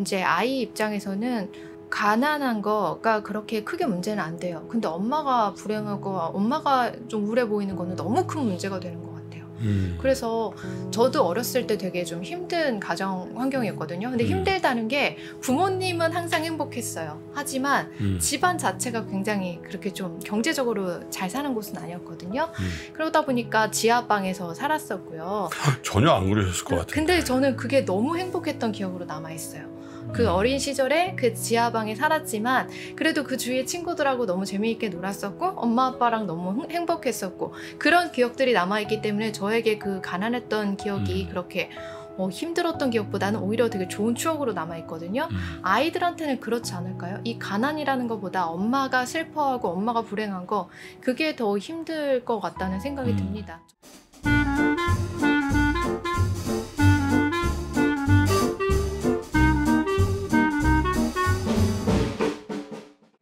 이제 아이 입장에서는 가난한 거가 그렇게 크게 문제는 안 돼요. 근데 엄마가 불행하고 엄마가 좀 우울해 보이는 거는 너무 큰 문제가 되는 것 같아요. 음. 그래서 저도 어렸을 때 되게 좀 힘든 가정 환경이었거든요. 근데 음. 힘들다는 게 부모님은 항상 행복했어요. 하지만 음. 집안 자체가 굉장히 그렇게 좀 경제적으로 잘 사는 곳은 아니었거든요. 음. 그러다 보니까 지하방에서 살았었고요. 전혀 안 그러셨을 것 같아요. 근데 저는 그게 너무 행복했던 기억으로 남아 있어요. 그 음. 어린 시절에 그 지하방에 살았지만 그래도 그 주위에 친구들하고 너무 재미있게 놀았었고 엄마 아빠랑 너무 흥- 행복했었고 그런 기억들이 남아있기 때문에 저에게 그 가난했던 기억이 음. 그렇게 어, 힘들었던 기억보다는 오히려 되게 좋은 추억으로 남아있거든요. 음. 아이들한테는 그렇지 않을까요? 이 가난이라는 것보다 엄마가 슬퍼하고 엄마가 불행한 거 그게 더 힘들 것 같다는 생각이 음. 듭니다.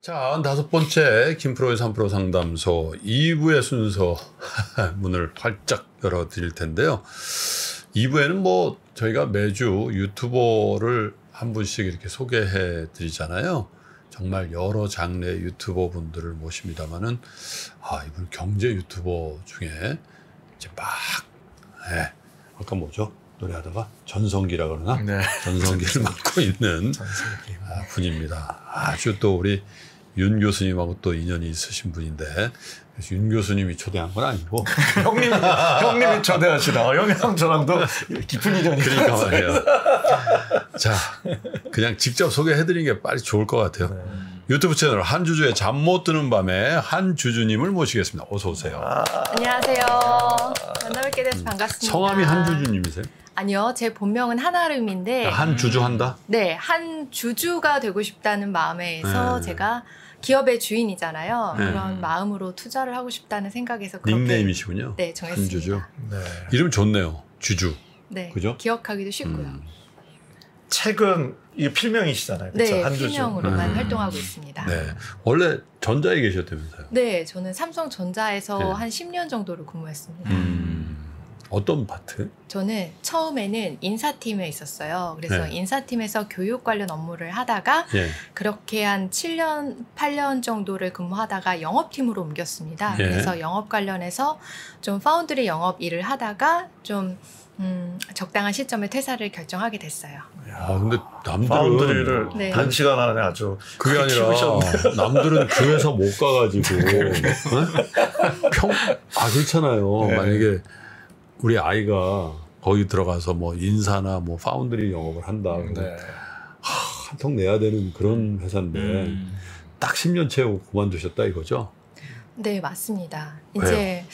자, 다섯 번째 김프로의 3프로 상담소 2부의 순서 문을 활짝 열어 드릴 텐데요. 2부에는 뭐 저희가 매주 유튜버를 한 분씩 이렇게 소개해 드리잖아요. 정말 여러 장르의 유튜버 분들을 모십니다만은 아, 이분 경제 유튜버 중에 이제 막 예, 아까 뭐죠? 노래하다가 전성기라 그러나 네. 전성기를 맡고 있는 전세기. 아, 분입니다. 아주 또 우리 윤 교수님하고 또 인연이 있으신 분인데 그래서 윤 교수님이 초대한 건 아니고 형님, 형님이 초대하시다. 형이랑 저랑도 깊은 인연이 그러니까. 말이에요. 자, 그냥 직접 소개해드리는 게 빨리 좋을 것 같아요. 네. 유튜브 채널 한주주의 잠 못 드는 밤에 한주주님을 모시겠습니다. 어서 오세요. 아, 안녕하세요. 만나뵙게 돼서 반갑습니다. 성함이 한주주님이세요? 아니요, 제 본명은 한아름인데, 한 주주 한다? 네, 한 주주가 되고 싶다는 마음에서 네. 제가 기업의 주인이잖아요. 네. 그런 마음으로 투자를 하고 싶다는 생각에서 그렇게 닉네임이시군요. 네 정했습니다. 한주주. 네. 이름 좋네요. 주주. 네, 그죠? 기억하기도 쉽고요. 음. 책은 이 필명이시잖아요. 그렇죠? 네, 한주주. 필명으로만 음. 활동하고 있습니다. 네. 원래 전자에 계셨다면서요? 네, 저는 삼성전자에서 네. 한 10년 정도를 근무했습니다. 음. 어떤 파트? 저는 처음에는 인사팀에 있었어요. 그래서 네. 인사팀에서 교육 관련 업무를 하다가 예. 그렇게 한 7년, 8년 정도를 근무하다가 영업팀으로 옮겼습니다. 예. 그래서 영업 관련해서 좀 파운드리 영업 일을 하다가 좀 음, 적당한 시점에 퇴사를 결정하게 됐어요. 아 근데 남들은 파운드리를 네. 단시간 안에 아주 그게 아니라 키우셨네. 남들은 그 회사 못 가가지고 어? 평아 그렇잖아요. 네. 만약에 우리 아이가 거기 들어가서 뭐 인사나 뭐 파운드리 영업을 한다. 네. 한턱 내야 되는 그런 회사인데 음. 딱 10년 채우고 그만두셨다 이거죠? 네, 맞습니다. 이제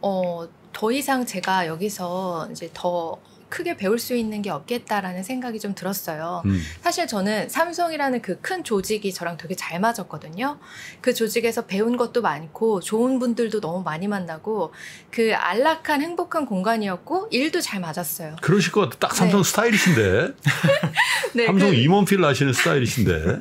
어, 더 이상 제가 여기서 이제 더 크게 배울 수 있는 게 없겠다라는 생각이 좀 들었어요. 음. 사실 저는 삼성이라는 그 큰 조직이 저랑 되게 잘 맞았거든요. 그 조직에서 배운 것도 많고 좋은 분들도 너무 많이 만나고 그 안락한 행복한 공간이었고 일도 잘 맞았어요. 그러실 것 같아. 딱 삼성 네. 스타일이신데 네, 삼성 그 임원필 나시는 스타일이신데.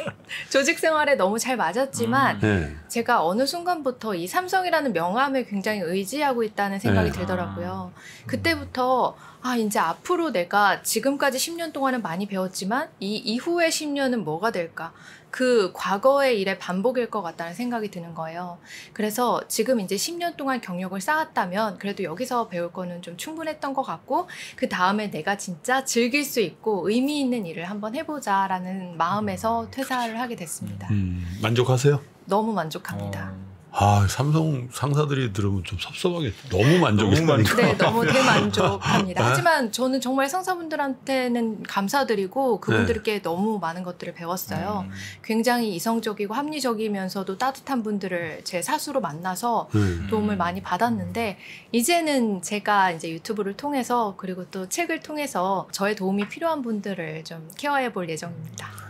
조직 생활에 너무 잘 맞았지만 음. 네. 제가 어느 순간부터 이 삼성이라는 명함에 굉장히 의지하고 있다는 생각이 네. 들더라고요. 그때부터 아 이제 앞으로 내가 지금까지 10년 동안은 많이 배웠지만 이 이후의 10년은 뭐가 될까? 그 과거의 일의 반복일 것 같다는 생각이 드는 거예요. 그래서 지금 이제 10년 동안 경력을 쌓았다면 그래도 여기서 배울 거는 좀 충분했던 것 같고 그 다음에 내가 진짜 즐길 수 있고 의미 있는 일을 한번 해보자라는 마음에서 퇴사를 하게 됐습니다. 음, 만족하세요? 너무 만족합니다. 어. 아 삼성 상사들이 들으면 좀 섭섭하겠다. 너무 만족이니까. 너무 만족. 네, 너무 대만족합니다. 네? 하지만 저는 정말 상사분들한테는 감사드리고 그분들께 너무 많은 것들을 배웠어요. 음. 굉장히 이성적이고 합리적이면서도 따뜻한 분들을 제 사수로 만나서 네. 도움을 많이 받았는데 이제는 제가 이제 유튜브를 통해서 그리고 또 책을 통해서 저의 도움이 필요한 분들을 좀 케어해 볼 예정입니다.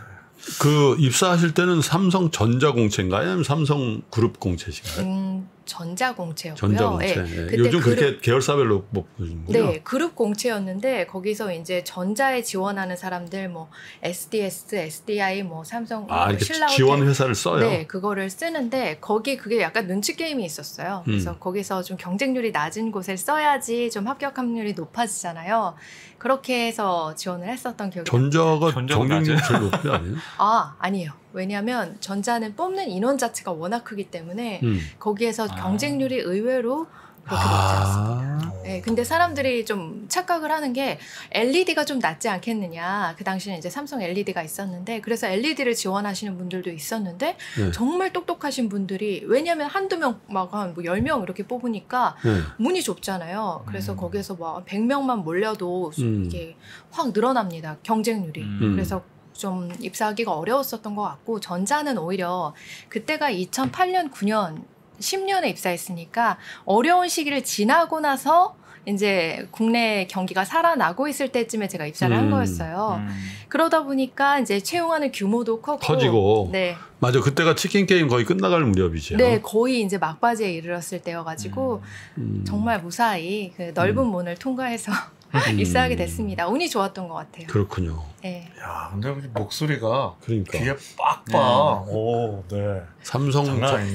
그 입사하실 때는 삼성 전자공채인가요? 아니면 삼성 그룹 공채신가요? 음, 전자공채였고요. 전자공채. 예, 예. 그때 요즘 그룹- 그렇게 계열사별로 뽑는군요. 네, 그룹 공채였는데 거기서 이제 전자에 지원하는 사람들 뭐 SDS, SDI, 뭐 삼성, 아, 뭐 이렇게 신라호텔 지원 회사를 써요. 네, 그거를 쓰는데 거기 그게 약간 눈치 게임이 있었어요. 그래서 음. 거기서 좀 경쟁률이 낮은 곳에 써야지 좀 합격 확률이 높아지잖아요. 그렇게 해서 지원을 했었던 기억이. 전자가 경쟁률 제일 높은 게 아니에요? 아, 아니에요. 왜냐하면 전자는 뽑는 인원 자체가 워낙 크기 때문에 음. 거기에서 아. 경쟁률이 의외로 그렇게 않습니다. 아, 네, 근데 사람들이 좀 착각을 하는 게 LED가 좀 낫지 않겠느냐. 그 당시는 이제 삼성 LED가 있었는데 그래서 LED를 지원하시는 분들도 있었는데 네. 정말 똑똑하신 분들이 왜냐하면 한두 명 막 한뭐 10명 이렇게 뽑으니까 네. 문이 좁잖아요. 그래서 음. 거기에서 막 100명만 몰려도 수- 음. 이게 확 늘어납니다. 경쟁률이. 음. 그래서 좀 입사하기가 어려웠었던 것 같고 전자는 오히려 그때가 2008년 9년 10년에 입사했으니까 어려운 시기를 지나고 나서 이제 국내 경기가 살아나고 있을 때쯤에 제가 입사를 음. 한 거였어요. 음. 그러다 보니까 이제 채용하는 규모도 컸고 커지고. 네. 맞아. 그때가 치킨 게임 거의 끝나갈 무렵이죠. 네, 거의 이제 막바지에 이르렀을 때여가지고 음. 정말 무사히 그 넓은 음. 문을 통과해서 음. 입사하게 됐습니다. 운이 좋았던 것 같아요. 그렇군요. 네. 야, 근데 우리 목소리가 그러니까 귀에 빡빡. 오, 네. 삼성.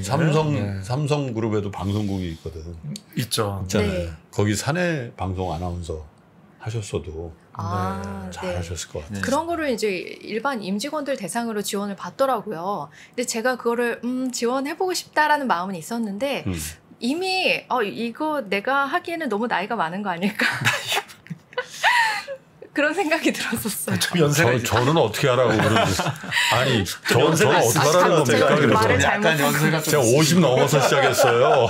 삼성 네. 삼성 그룹에도 방송국이 있거든. 있죠. 있잖아요. 네. 거기 사내 방송 아나운서 하셨어도 아, 네. 잘하셨을 것 같아요. 네. 그런 거를 이제 일반 임직원들 대상으로 지원을 받더라고요. 근데 제가 그거를 음, 지원해보고 싶다라는 마음은 있었는데 음. 이미 어, 이거 내가 하기에는 너무 나이가 많은 거 아닐까? 그런 생각이 들었었어요. 좀 연세가 저, 있- 저는 어떻게 하라고 그러는지 아니 저, 저는 어떻게. 하라는 겁니까? 제가 그래서 말을 약간 잘못- 연세가 좀 제가 50 넘어서 시작했어요.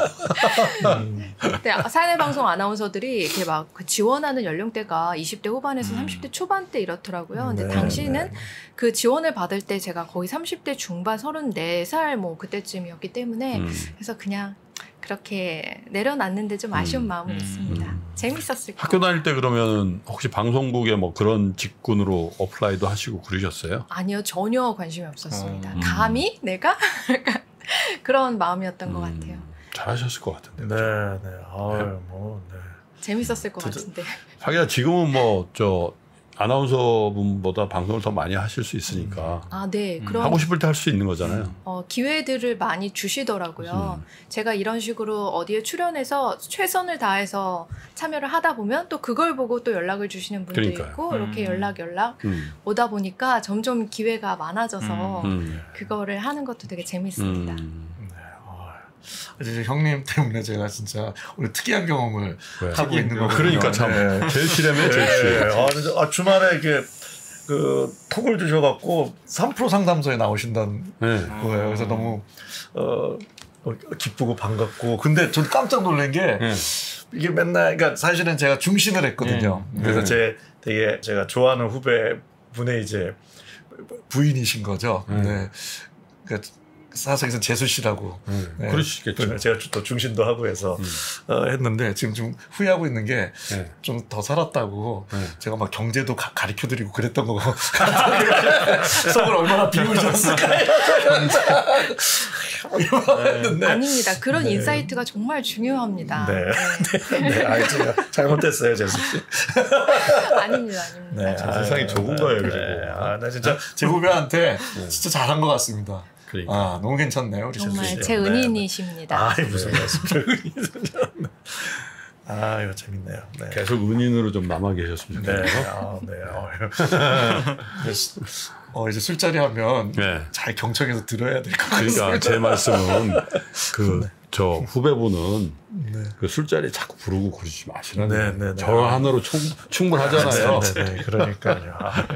음. 그때 사내 방송 아나운서들이 이렇게 막그 지원하는 연령대가 20대 후반에서 음. 30대 초반대 이렇더라고요. 근데 네, 당시는 네. 그 지원을 받을 때 제가 거의 30대 중반 34살 뭐 그때쯤이었기 때문에 음. 그래서 그냥 그렇게 내려놨는데 좀 아쉬운 음. 마음은 음. 있습니다. 음. 재밌었을 학교 거. 다닐 때 그러면 혹시 방송국에 뭐 그런 직군으로 apply도 하시고 그러셨어요? 아니요 전혀 관심이 없었습니다. 음. 감히 내가 그런 마음이었던 것 음, 같아요. 잘하셨을 것 같은데. 네, 네. 아유, 뭐, 네. 재밌었을 것 저도- 같은데. 하기야 지금은 뭐 저 아나운서 분보다 방송을 더 많이 하실 수 있으니까 아 네, 음. 그런 하고 싶을 때 할 수 있는 거잖아요. 어, 기회들을 많이 주시더라고요. 음. 제가 이런 식으로 어디에 출연해서 최선을 다해서 참여를 하다 보면 또 그걸 보고 또 연락을 주시는 분도 그러니까요. 있고 이렇게 음. 연락 연락 음. 오다 보니까 점점 기회가 많아져서 음. 그거를 하는 것도 되게 재밌습니다. 음. 네. 이제 형님 때문에 제가 진짜 오늘 특이한 경험을 왜? 하고 있는 거거든요. 그러니까 참 네. 제일 실험이에요, 제일 실험. 네. 아, 아, 주말에 이게 그 톡을 주셔갖고 3프로 상담소에 나오신다는 네. 거예요. 그래서 너무 어, 어, 기쁘고 반갑고. 근데 전 깜짝 놀란 게 네. 이게 맨날 그러니까 사실은 제가 중신을 했거든요. 음. 그래서 음. 제 되게 제가 좋아하는 후배 분의 이제 부인이신 거죠. 음. 네. 그러니까 사석에서 재수 씨라고. 네. 네. 그러시겠죠. 제가 또 중신도 하고 해서 음. 어, 했는데 지금 좀 후회하고 있는 게 네. 좀더 살았다고 네. 제가 막 경제도 가, 르쳐 드리고 그랬던 거고 속을 얼마나 거 했는데 아닙니다. 그런 네. insight가 정말 중요합니다. 네. 네, 아, 제가 잘못했어요, 제수씨. 아닙니다, 아닙니다. 네, 아, 세상이 좁은 거예요, 그리고. 아, 나 진짜 제 후배한테 진짜 잘한 것 같습니다. 그러니까. 아, 너무 괜찮네요, 우리. 정말 제 네, 은인이십니다. 네. 아, 무슨 말씀이세요? 아, 이거 재밌네요. 네. 계속 은인으로 좀 남아 계셨으면 네. 좋겠네요. 아, 네. 어, 이제, 어, 이제 술자리 하면 네. 잘 경청해서 들어야 될 것 같습니다. 그러니까 제 말씀은 그 저 후배분은 네. 그 술자리 자꾸 부르고 그러지 마시라는 네. 네, 네. 저 하나로 충, 충분하잖아요. 네, 네, 그러니까요. 아,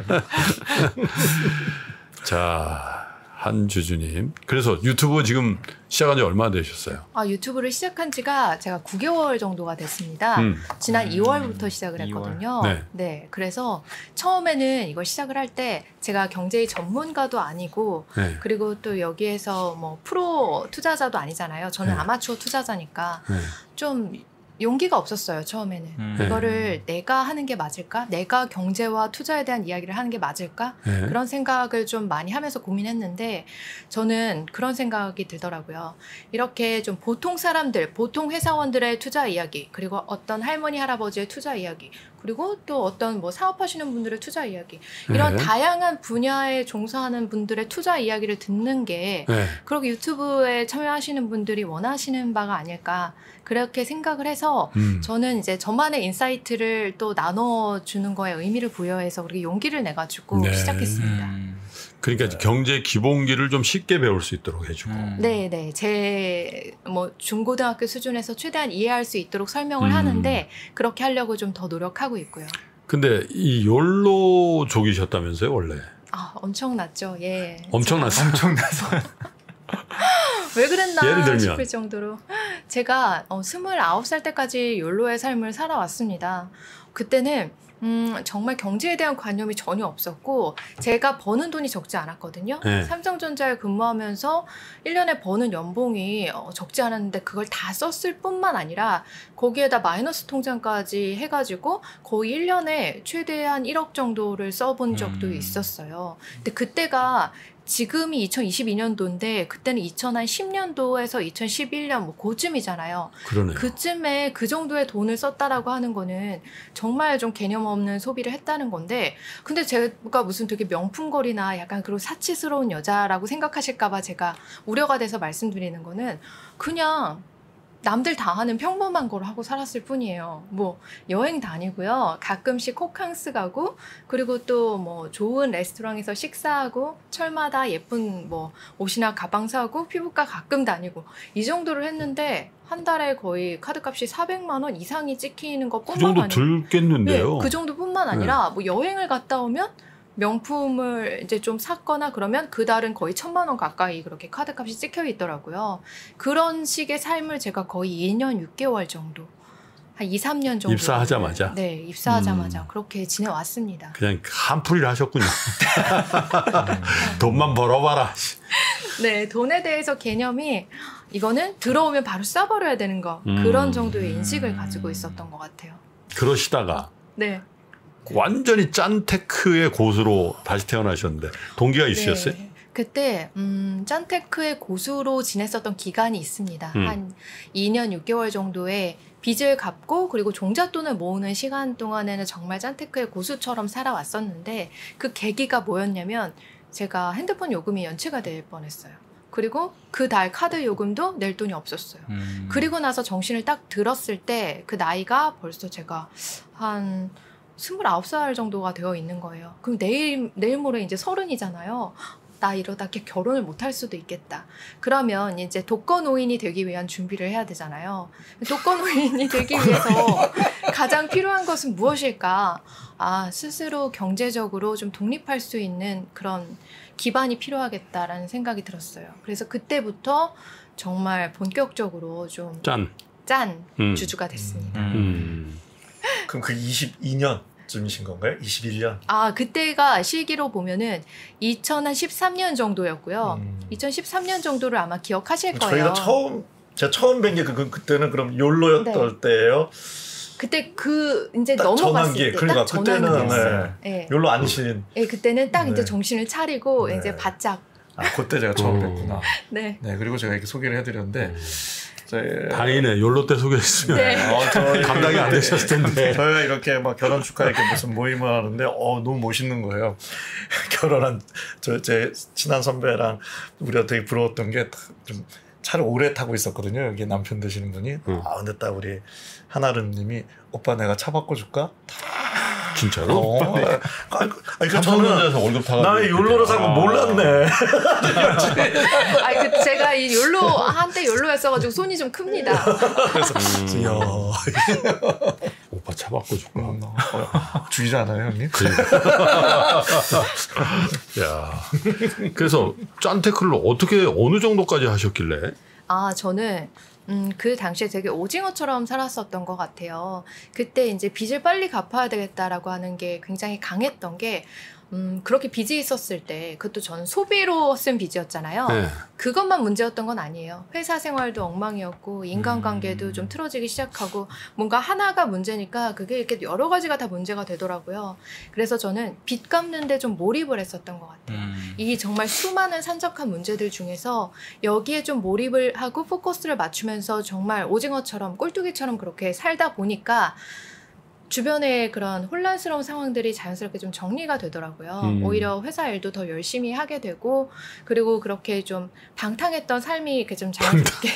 자 한주주님. 그래서 유튜브 지금 시작한 지 얼마나 되셨어요? 아, 유튜브를 시작한 지가 제가 9개월 정도가 됐습니다. 음. 지난 음, 2월부터 시작을 2월. 했거든요. 네. 그래서 처음에는 이걸 시작을 할 때 제가 경제의 전문가도 아니고 네. 그리고 또 여기에서 뭐 프로 투자자도 아니잖아요. 저는 네. 아마추어 투자자니까 네. 좀 용기가 없었어요 처음에는. 음. 네. 이거를 내가 하는 게 맞을까? 내가 경제와 투자에 대한 이야기를 하는 게 맞을까? 네. 그런 생각을 좀 많이 하면서 고민했는데 저는 그런 생각이 들더라고요. 이렇게 좀 보통 사람들, 보통 회사원들의 투자 이야기, 그리고 어떤 할머니 할아버지의 투자 이야기, 그리고 또 어떤 뭐 사업하시는 분들의 투자 이야기, 이런 네. 다양한 분야에 종사하는 분들의 투자 이야기를 듣는 게 네. 그렇게 유튜브에 참여하시는 분들이 원하시는 바가 아닐까 그렇게 생각을 해서 음. 저는 이제 저만의 insight를 또 나눠주는 거에 의미를 부여해서 그렇게 용기를 내가지고 네. 시작했습니다. 음. 그러니까 경제 기본기를 좀 쉽게 배울 수 있도록 해주고. 음. 네, 네. 제 뭐 중고등학교 수준에서 최대한 이해할 수 있도록 설명을 음. 하는데 그렇게 하려고 좀 더 노력하고 있고요. 근데 이 욜로족이셨다면서요 원래? 아, 엄청났죠. 예. 엄청났어요. 엄청나서. 왜 그랬나 예를 들면? 싶을 정도로 제가 어, 29살 때까지 욜로의 삶을 살아왔습니다. 그때는 음, 정말 경제에 대한 관념이 전혀 없었고 제가 버는 돈이 적지 않았거든요. 네. 삼성전자에 근무하면서 1년에 버는 연봉이 어, 적지 않았는데 그걸 다 썼을 뿐만 아니라 거기에다 마이너스 통장까지 해가지고 거의 1년에 최대한 1억 정도를 써본 적도 음. 있었어요. 근데 그때가 지금이 2022년도인데 그때는 2010년도에서 2011년 뭐 그쯤이잖아요. 그러네요. 그쯤에 그 정도의 돈을 썼다라고 하는 거는 정말 좀 개념 없는 소비를 했다는 건데 근데 제가 무슨 되게 명품거리나 약간 그런 사치스러운 여자라고 생각하실까 봐 제가 우려가 돼서 말씀드리는 거는 그냥 남들 다 하는 평범한 걸 하고 살았을 뿐이에요. 뭐 여행 다니고요. 가끔씩 호캉스 가고 그리고 또 뭐 좋은 레스토랑에서 식사하고 철마다 예쁜 뭐 옷이나 가방 사고 피부과 가끔 다니고 이 정도를 했는데 한 달에 거의 카드값이 400만 원 이상이 찍히는 그 것뿐만 정도 아니라 들겠는데요. 네, 그 정도뿐만 아니라 뭐 여행을 갔다 오면 명품을 이제 좀 샀거나 그러면 그 달은 거의 천만 원 가까이 그렇게 카드값이 찍혀 있더라고요. 그런 식의 삶을 제가 거의 2년 6개월 정도 한 2, 3년 정도 입사하자마자? 네, 입사하자마자 음. 그렇게 지내왔습니다. 그냥 한풀이를 하셨군요. 돈만 벌어봐라. 네, 돈에 대해서 개념이 이거는 들어오면 바로 써버려야 되는 거 음. 그런 정도의 인식을 가지고 있었던 것 같아요. 그러시다가 네. 완전히 짠 테크의 고수로 다시 태어나셨는데 동기가 있으셨어요? 네. 그때 음, 짠테크의 고수로 지냈었던 기간이 있습니다. 음. 한 2년 6개월 정도의 빚을 갚고 그리고 종잣돈을 모으는 시간 동안에는 정말 짠테크의 고수처럼 살아왔었는데 그 계기가 뭐였냐면 제가 핸드폰 요금이 연체가 될 뻔했어요. 그리고 그 달 카드 요금도 낼 돈이 없었어요. 음. 그리고 나서 정신을 딱 들었을 때 그 나이가 벌써 제가 한 29살 정도가 되어 있는 거예요. 그럼 내일, 내일 모레 이제 서른이잖아요. 나 이러다 결혼을 못 할 수도 있겠다. 그러면 이제 독거노인이 되기 위한 준비를 해야 되잖아요. 독거노인이 되기 위해서 가장 필요한 것은 무엇일까? 아, 스스로 경제적으로 좀 독립할 수 있는 그런 기반이 필요하겠다라는 생각이 들었어요. 그래서 그때부터 정말 본격적으로 좀 짠. 짠 음. 주주가 됐습니다. 음. 음. 그럼 그 22년 쯤이신 건가요? 21년? 아 그때가 시기로 보면은 2013년 정도였고요. 음. 2013년 정도를 아마 기억하실 거예요. 저희가 처음 제가 처음 뵌 게 그, 그때는 그럼 욜로였던 때예요. 그때 그 이제 딱 넘어갔을 전환기. 때 그러니까 딱 그때는, 전환기였어요. 네. 욜로 아니신. 예, 그때는 딱 이제 네. 정신을 차리고 네. 이제 바짝 아 그때 제가 처음 오. 뵀구나. 네. 네 그리고 제가 이렇게 소개를 해드렸는데 제 다행이네. 욜로 때 소개했으면 네. 어, 감당이 안 되셨을 텐데. 저희가 이렇게 막 결혼 축하 이렇게 무슨 모임을 하는데 어 너무 멋있는 거예요. 결혼한 저 제 친한 선배랑 우리가 되게 부러웠던 게 좀 차를 오래 타고 있었거든요. 여기 남편 되시는 분이. 응. 아 근데 딱 우리 한아름님이 오빠 내가 차 바꿔줄까? 진짜로? 어. 아, 그러니까 저는 월급 타가 나의 욜로를 산거 몰랐네. 아, 그 제가 이 욜로 한때 욜로였어가지고 손이 좀 큽니다. 음. 이야, 오빠 차 바꿔줄까? 음, 어, 죽이지 않아요, 형님? 야. 그래서 짠 테크를 어떻게 어느 정도까지 하셨길래? 아, 저는 음, 그 당시에 되게 오징어처럼 살았었던 것 같아요. 그때 이제 빚을 빨리 갚아야 되겠다라고 하는 게 굉장히 강했던 게 음, 그렇게 빚이 있었을 때 그것도 전 소비로 쓴 빚이었잖아요. 네. 그것만 문제였던 건 아니에요. 회사 생활도 엉망이었고 인간관계도 음. 좀 틀어지기 시작하고 뭔가 하나가 문제니까 그게 이렇게 여러 가지가 다 문제가 되더라고요. 그래서 저는 빚 갚는데 좀 몰입을 했었던 것 같아요. 음. 이 정말 수많은 산적한 문제들 중에서 여기에 좀 몰입을 하고 포커스를 맞추면서 정말 오징어처럼 꼴뚜기처럼 그렇게 살다 보니까 주변의 그런 혼란스러운 상황들이 자연스럽게 좀 정리가 되더라고요. 음. 오히려 회사 일도 더 열심히 하게 되고 그리고 그렇게 좀 방탕했던 삶이 이렇게 좀 자연스럽게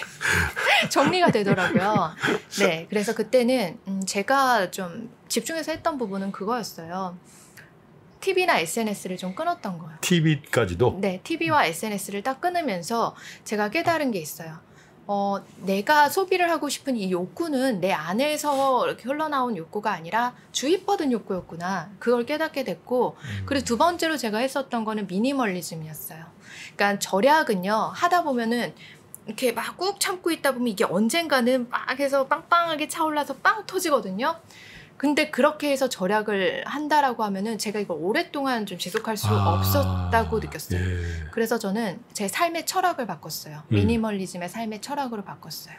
정리가 되더라고요. 네, 그래서 그때는 음, 제가 좀 집중해서 했던 부분은 그거였어요. TV나 SNS를 좀 끊었던 거예요. TV까지도 네, TV와 SNS를 딱 끊으면서 제가 깨달은 게 있어요. 어, 내가 소비를 하고 싶은 이 욕구는 내 안에서 이렇게 흘러나온 욕구가 아니라 주입 뻗은 욕구였구나. 그걸 깨닫게 됐고, 음. 그리고 두 번째로 제가 했었던 거는 미니멀리즘이었어요. 그러니까 절약은요, 하다 보면은 이렇게 막 꾹 참고 있다 보면 이게 언젠가는 막 해서 빵빵하게 차올라서 빵 터지거든요. 근데 그렇게 해서 절약을 한다라고 하면은 제가 이걸 오랫동안 좀 지속할 수 아, 없었다고 느꼈어요. 예. 그래서 저는 제 삶의 철학을 바꿨어요. 음. 미니멀리즘의 삶의 철학으로 바꿨어요.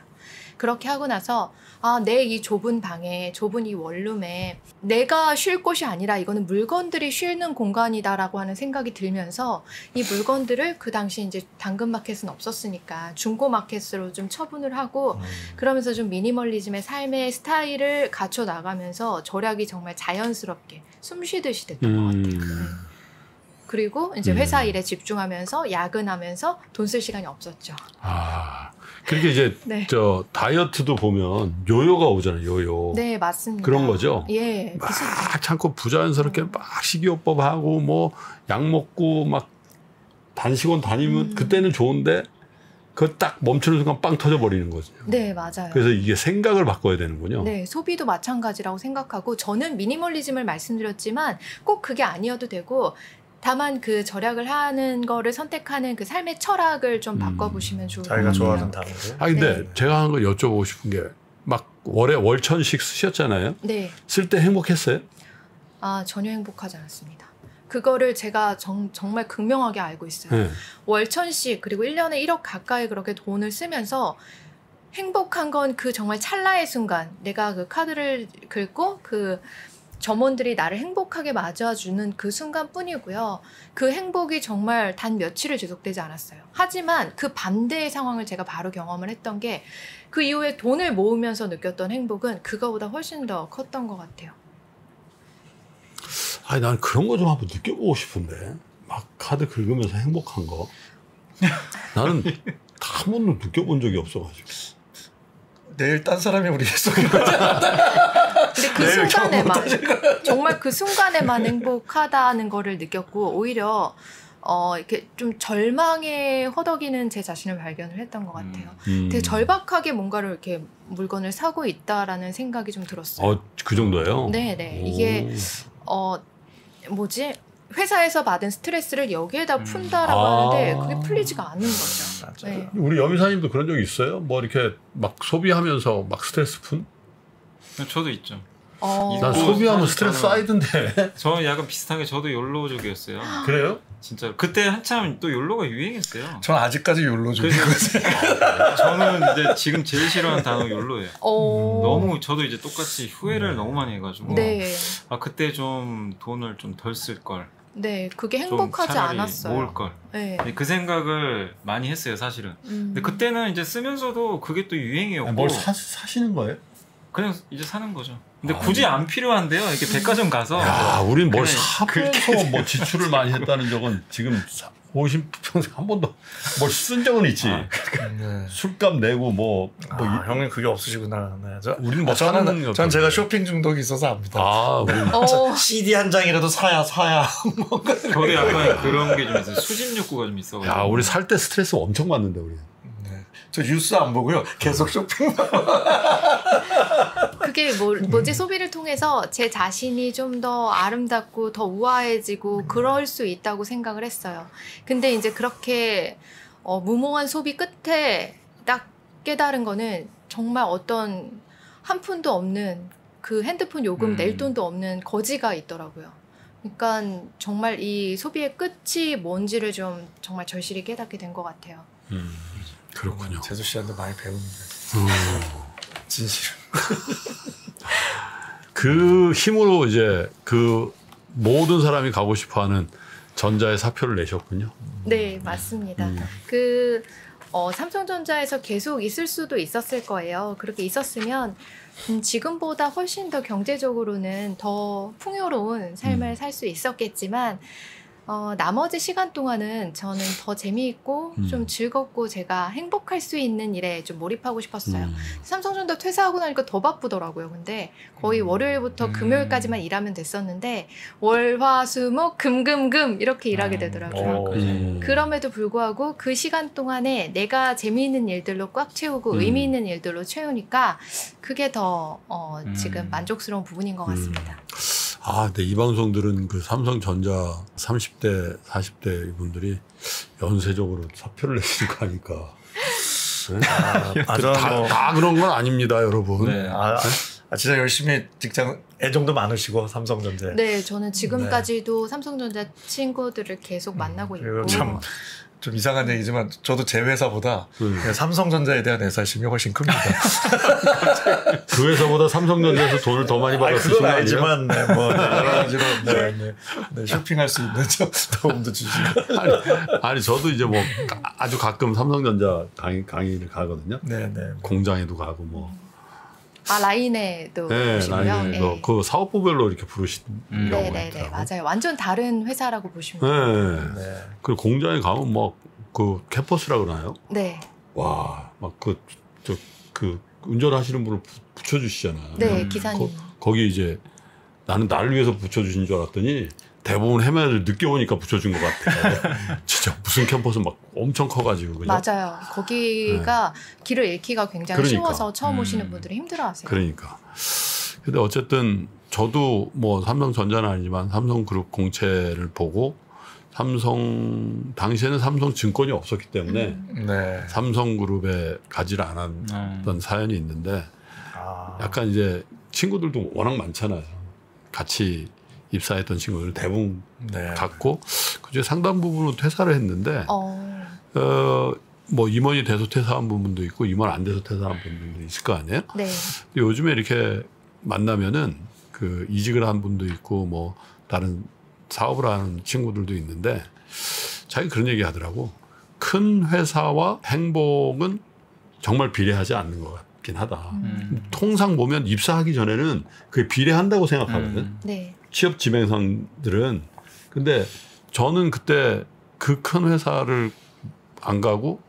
그렇게 하고 나서 아, 내 이 좁은 방에 좁은 이 원룸에 내가 쉴 곳이 아니라 이거는 물건들이 쉬는 공간이다라고 하는 생각이 들면서 이 물건들을 그 당시 이제 당근 마켓은 없었으니까 중고 마켓으로 좀 처분을 하고 음. 그러면서 좀 미니멀리즘의 삶의 스타일을 갖춰 나가면서 절약이 정말 자연스럽게 숨 쉬듯이 됐던 것 같아요. 음. 그리고 이제 음. 회사 일에 집중하면서 야근하면서 돈 쓸 시간이 없었죠. 아 그렇게 이제 네. 저 다이어트도 보면 요요가 오잖아요. 요요. 네, 맞습니다. 그런 거죠? 예. 막 비슷- 참고 부자연스럽게 막 식이요법 하고 뭐 약 먹고 막 단식원 다니면 음. 그때는 좋은데 그딱 멈추는 순간 빵 터져 버리는 거죠. 네, 맞아요. 그래서 이게 생각을 바꿔야 되는군요. 네, 소비도 마찬가지라고 생각하고 저는 미니멀리즘을 말씀드렸지만 꼭 그게 아니어도 되고 다만 그 절약을 하는 거를 선택하는 그 삶의 철학을 좀 음. 바꿔보시면 좋을 것 자기가 같아요. 좋아하는 단어들. 아 근데 네. 제가 한 거 여쭤보고 싶은 게 막 월에 월천씩 쓰셨잖아요. 네, 쓸 때 행복했어요? 아 전혀 행복하지 않았습니다. 그거를 제가 정, 정말 극명하게 알고 있어요. 네. 월천씩 그리고 1년에 1억 가까이 그렇게 돈을 쓰면서 행복한 건 그 정말 찰나의 순간 내가 그 카드를 긁고 그 점원들이 나를 행복하게 맞아주는 그 순간뿐이고요. 그 행복이 정말 단 며칠을 지속되지 않았어요. 하지만 그 반대의 상황을 제가 바로 경험을 했던 게 그 이후에 돈을 모으면서 느꼈던 행복은 그거보다 훨씬 더 컸던 것 같아요. 아니 난 그런 거 좀 한번 느껴보고 싶은데 막 카드 긁으면서 행복한 거 나는 한 번도 느껴본 적이 없어가지고 내일 딴 사람이 우리 속에 그 내일 순간에만 정말 그 순간에만 행복하다는 거를 느꼈고 오히려 어 이렇게 좀 절망에 허덕이는 제 자신을 발견을 했던 것 같아요. 음. 되게 절박하게 뭔가를 이렇게 물건을 사고 있다라는 생각이 좀 들었어요. 어, 그 정도예요? 네, 네. 이게 어 뭐지? 회사에서 받은 스트레스를 여기에다 음. 푼다라고 아. 하는데 그게 풀리지가 않는 거죠. 맞아요. 네. 우리 여미사님도 그런 적 있어요? 뭐 이렇게 막 소비하면서 막 스트레스 푼? 저도 있죠. 어, 난 뭐, 소비하면 스트레스 저는- 쌓이던데. 저 약간 비슷하게 저도 욜로족이었어요. 그래요? 진짜 그때 한참 또 욜로가 유행했어요. 전 아직까지 욜로 중. 그래서 저는 이제 지금 제일 싫어하는 단어 욜로예요. 어, 너무 저도 이제 똑같이 후회를 너무 많이 해가지고 네, 아 그때 좀 돈을 좀 덜 쓸 걸, 네, 그게 좀 행복하지 차라리 않았어요. 모을 걸. 네. 그 생각을 많이 했어요 사실은. 음. 근데 그때는 이제 쓰면서도 그게 또 유행이었고 뭘 사, 사시는 거예요? 그냥 이제 사는 거죠. 근데 아, 굳이 안 필요한데요. 이렇게 백화점 가서 야, 우린 뭘 그래, 사면서 뭐 지출을 많이 했다는 적은 지금 50평생 한 번도 뭘 쓴 적은 있지. 아, 네. 술값 내고 뭐, 뭐 아, 형님 그게 없으시구나. 네. 저, 우리는 뭐 아, 저는 전 제가. 쇼핑 중독이 있어서 압니다. 아, 우린 어, CD 한 장이라도 사야 사야. 저도 약간 그런 게 좀 있어요. 수집 욕구가 좀 있어가지고. 야, 우리 살 때 스트레스 엄청 받는데 우리. 네. 저 뉴스 안 보고요. 계속 쇼핑. 그게 뭐, 뭐지 소비를 통해서 제 자신이 좀 더 아름답고 더 우아해지고 그럴 수 있다고 생각을 했어요. 근데 이제 그렇게 어, 무모한 소비 끝에 딱 깨달은 거는 정말 어떤 한 푼도 없는 그 핸드폰 요금 음. 낼 돈도 없는 거지가 있더라고요. 그러니까 정말 이 소비의 끝이 뭔지를 좀 정말 절실히 깨닫게 된 것 같아요. 음, 그렇군요. 제수 씨한테 많이 배웠는데 음. 진실. 그 힘으로 이제 그 모든 사람이 가고 싶어하는 전자의 사표를 내셨군요. 네, 맞습니다. 음. 그 어, 삼성전자에서 계속 있을 수도 있었을 거예요. 그렇게 있었으면 음, 지금보다 훨씬 더 경제적으로는 더 풍요로운 삶을 음. 살수 있었겠지만 어, 나머지 시간 동안은 저는 더 재미있고 음. 좀 즐겁고 제가 행복할 수 있는 일에 좀 몰입하고 싶었어요. 음. 삼성전자 퇴사하고 나니까 더 바쁘더라고요. 근데 거의 월요일부터 음. 금요일까지만 일하면 됐었는데 월화수목 금금금 이렇게 일하게 되더라고요. 어. 음. 그럼에도 불구하고 그 시간 동안에 내가 재미있는 일들로 꽉 채우고 음. 의미 있는 일들로 채우니까 그게 더 어, 음. 지금 만족스러운 부분인 것 같습니다. 아, 근데 이 방송 들은 그 삼성전자 30대, 40대 이분들이 연쇄적으로 사표를 내시는 거 아니까. 네? 아, 아, 그 다, 뭐, 다 그런 건 아닙니다, 여러분. 네. 아, 아, 진짜 열심히 직장 애정도 많으시고 삼성전자. 네, 저는 지금까지도 삼성전자 친구들을 계속 만나고 있고 그리고 참 좀 이상한 얘기지만 저도 제 회사보다 음. 삼성전자에 대한 애사심이 훨씬 큽니다. 그 회사보다 삼성전자에서 돈을 더 많이 아, 받았으신 거 아니에요? 알지만 네, 뭐 네, 여러 가지로 네, 네, 네, 쇼핑할 수 있는 저 도움도 주시고. 아니, 아니, 저도 이제 뭐 가- 아주 가끔 삼성전자 강의, 강의를 가거든요. 네, 네. 공장에도 가고 뭐. 아 라인에도 네, 보시고요. 라인에서 네. 그 사업부별로 이렇게 부르시는 음. 경우가 네, 네, 네, 있더라고요. 맞아요. 완전 다른 회사라고 보시면 돼요. 네. 네. 그리고 공장에 가면 막 그 캐퍼스라 그러나요? 네, 와, 막그저그 운전하시는 분을 부- 붙여주시잖아요. 네, 음. 기사님. 거기 이제 나는 나를 위해서 붙여주신 줄 알았더니 대부분 헤매를 늦게 오니까 붙여준 것 같아요. 진짜 무슨 캠퍼스 막 엄청 커가지고 그죠? 맞아요. 거기가 길을 잃기가 굉장히 네. 그러니까. 쉬워서 처음 오시는 음. 분들이 힘들어하세요. 그러니까. 근데 어쨌든 저도 뭐 삼성전자는 아니지만 삼성그룹 공채를 보고 삼성 당시에는 삼성증권이 없었기 때문에 음. 네. 삼성그룹에 가지를 않았던 음. 사연이 있는데 아, 약간 이제 친구들도 워낙 많잖아요. 같이 입사했던 친구들 대부분 네. 갔고 그중에 상당 부분은 퇴사를 했는데 어, 어, 뭐 임원이 돼서 퇴사한 부분도 있고 임원 안 돼서 퇴사한 분들도 있을 거 아니에요. 네, 요즘에 이렇게 만나면은 그 이직을 한 분도 있고 뭐 다른 사업을 하는 친구들도 있는데 자기 그런 얘기 하더라고. 큰 회사와 행복은 정말 비례하지 않는 것 같긴 하다. 음. 통상 보면 입사하기 전에는 그게 비례한다고 생각하거든. 음. 네, 취업 지명상들은. 근데 저는 그때 그 큰 회사를 안 가고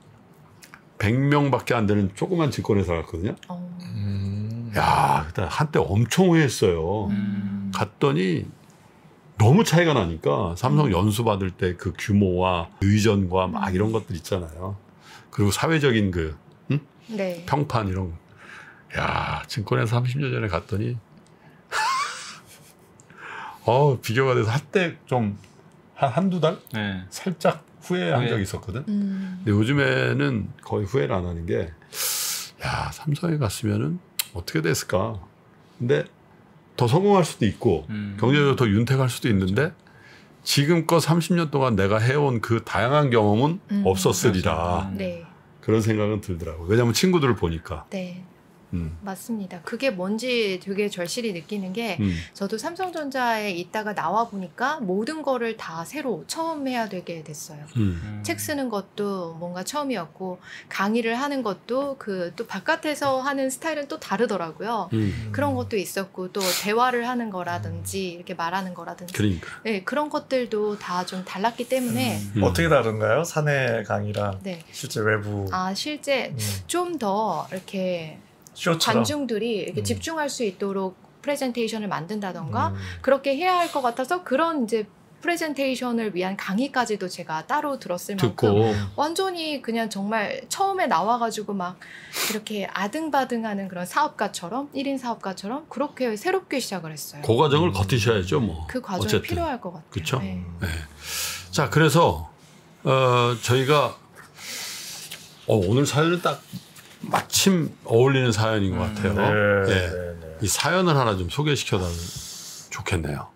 100명밖에 안 되는 조그만 증권회사 갔거든요. 어, 음. 야, 그때 한때 엄청 후회했어요. 음. 갔더니 너무 차이가 나니까 삼성 연수 받을 때 그 규모와 의전과 막 이런 것들 있잖아요. 그리고 사회적인 그 네, 평판 이런 거. 야, 증권회사 30년 전에 갔더니 어, 비교가 돼서 한때 좀 한 한두 달 네. 살짝 후회한 후회. 적이 있었거든. 음, 근데 요즘에는 거의 후회를 안 하는 게, 야, 삼성에 갔으면은 어떻게 됐을까? 근데 더 성공할 수도 있고, 음. 경제적으로 더 윤택할 수도 있는데, 지금껏 30년 동안 내가 해온 그 다양한 경험은 음. 없었으리라. 음. 네, 그런 생각은 들더라고요. 왜냐하면 친구들을 보니까. 네, 음, 맞습니다. 그게 뭔지 되게 절실히 느끼는 게 음, 저도 삼성전자에 있다가 나와 보니까 모든 거를 다 새로 처음 해야 되게 됐어요. 음, 음. 책 쓰는 것도 뭔가 처음이었고 강의를 하는 것도 그 또 바깥에서 하는 스타일은 또 다르더라고요. 음. 그런 것도 있었고 또 대화를 하는 거라든지 이렇게 말하는 거라든지 그러니까. 네, 그런 것들도 다 좀 달랐기 때문에 음. 어떻게 다른가요? 사내 강의랑 네. 실제 외부 아 실제 음, 좀더 이렇게 쇼처럼 관중들이 이렇게 음. 집중할 수 있도록 프레젠테이션을 만든다던가 음. 그렇게 해야 할 것 같아서 그런 이제 프레젠테이션을 위한 강의까지도 제가 따로 들었을 만큼 듣고, 완전히 그냥 정말 처음에 나와가지고 막 이렇게 아등바등하는 그런 사업가처럼 1인 사업가처럼 그렇게 새롭게 시작을 했어요. 그 과정을 음. 거치셔야죠, 뭐. 그 과정이 어쨌든. 필요할 것 같아요. 그쵸? 네. 네. 자, 그래서 어, 저희가 어, 오늘 사연은 딱 마침 어울리는 사연인 것 같아요. 음, 네, 예. 네, 네. 네, 이 사연을 하나 좀 소개시켜달면 좋겠네요.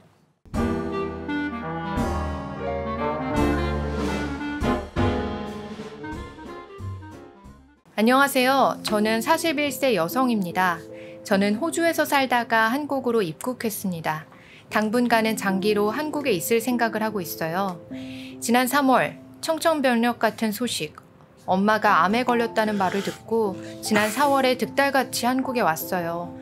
안녕하세요. 저는 41세 여성입니다. 저는 호주에서 살다가 한국으로 입국했습니다. 당분간은 장기로 한국에 있을 생각을 하고 있어요. 지난 3월 청청병력 같은 소식, 엄마가 암에 걸렸다는 말을 듣고 지난 4월에 득달같이 한국에 왔어요.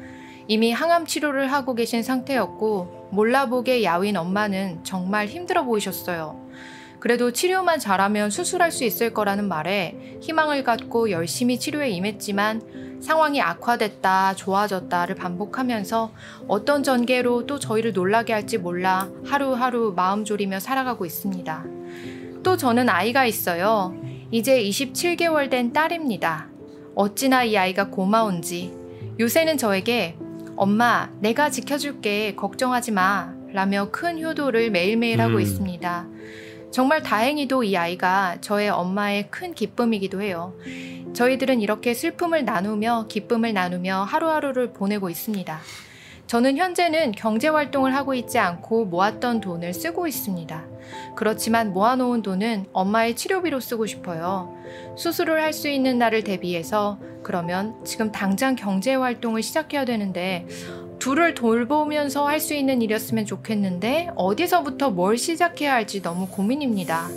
이미 항암 치료를 하고 계신 상태였고 몰라보게 야윈 엄마는 정말 힘들어 보이셨어요. 그래도 치료만 잘하면 수술할 수 있을 거라는 말에 희망을 갖고 열심히 치료에 임했지만 상황이 악화됐다, 좋아졌다를 반복하면서 어떤 전개로 또 저희를 놀라게 할지 몰라 하루하루 마음 졸이며 살아가고 있습니다. 또 저는 아이가 있어요. 이제 27개월 된 딸입니다. 어찌나 이 아이가 고마운지. 요새는 저에게 엄마, 내가 지켜줄게. 걱정하지 마. 라며 큰 효도를 매일매일 하고 음. 있습니다. 정말 다행히도 이 아이가 저의 엄마의 큰 기쁨이기도 해요. 저희들은 이렇게 슬픔을 나누며 기쁨을 나누며 하루하루를 보내고 있습니다. 저는 현재는 경제 활동을 하고 있지 않고 모았던 돈을 쓰고 있습니다. 그렇지만 모아놓은 돈은 엄마의 치료비로 쓰고 싶어요. 수술을 할 수 있는 날을 대비해서 그러면 지금 당장 경제 활동을 시작해야 되는데 둘을 돌보면서 할 수 있는 일이었으면 좋겠는데 어디서부터 뭘 시작해야 할지 너무 고민입니다.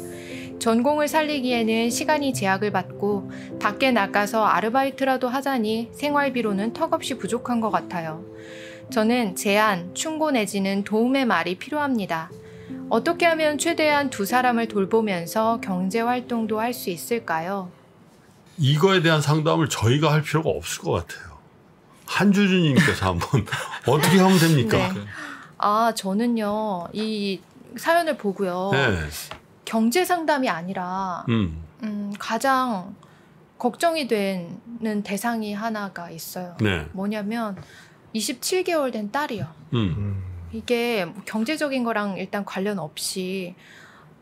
전공을 살리기에는 시간이 제약을 받고 밖에 나가서 아르바이트라도 하자니 생활비로는 턱없이 부족한 것 같아요. 저는 제안, 충고 내지는 도움의 말이 필요합니다. 어떻게 하면 최대한 두 사람을 돌보면서 경제 활동도 할 수 있을까요? 이거에 대한 상담을 저희가 할 필요가 없을 것 같아요. 한주주님께서 한번 어떻게 하면 됩니까? 네. 아, 저는요, 이 사연을 보고요. 네. 경제 상담이 아니라, 음, 음, 가장 걱정이 되는 대상이 하나가 있어요. 네. 뭐냐면, 27개월 된 딸이요. 음, 음. 이게 뭐 경제적인 거랑 일단 관련 없이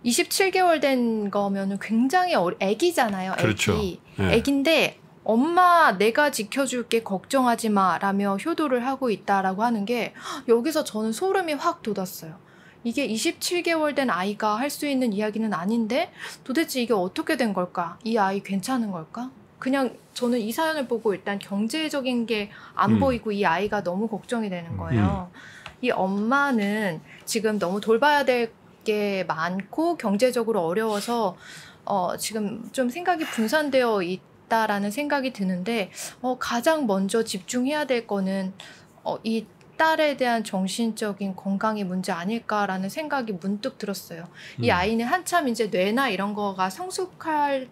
27개월 된 거면은 굉장히 어리, 애기잖아요. 애기. 그렇죠. 네. 애기인데 엄마 내가 지켜줄게 걱정하지 마라며 효도를 하고 있다라고 하는 게 여기서 저는 소름이 확 돋았어요. 이게 27개월 된 아이가 할 수 있는 이야기는 아닌데 도대체 이게 어떻게 된 걸까? 이 아이 괜찮은 걸까? 그냥 저는 이 사연을 보고 일단 경제적인 게안 음. 보이고 이 아이가 너무 걱정이 되는 거예요. 이 엄마는 지금 너무 돌봐야 될 게 많고 경제적으로 어려워서 어, 지금 좀 생각이 분산되어 있다라는 생각이 드는데 어, 가장 먼저 집중해야 될 거는 어, 이 딸에 대한 정신적인 건강의 문제 아닐까라는 생각이 문득 들었어요. 이 음. 아이는 한참 이제 뇌나 이런 거가 성숙할